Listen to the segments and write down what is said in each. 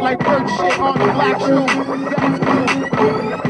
like bird shit on the black shoe. That's cool.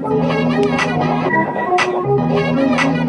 Thank you.